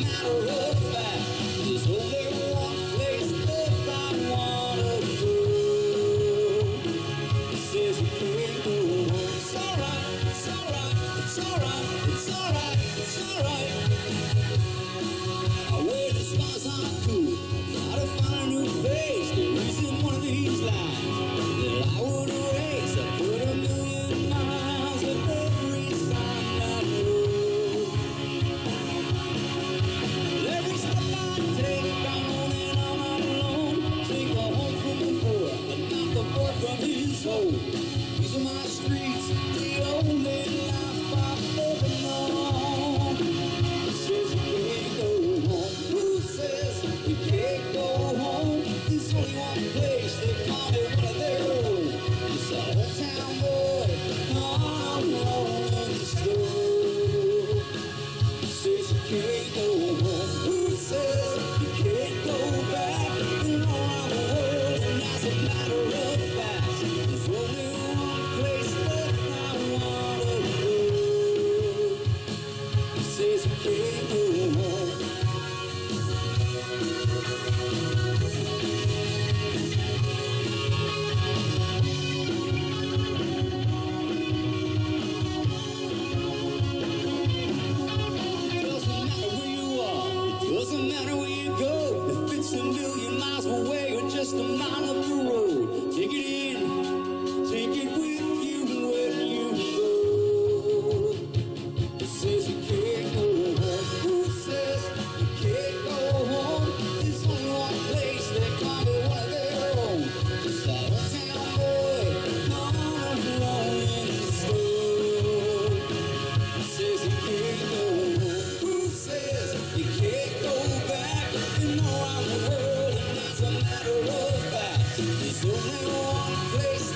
matter of soul. These are my streets, the only life I've ever known. This is where can't go home? Who says you can't go home? There's only one place. just a mile. There's only one place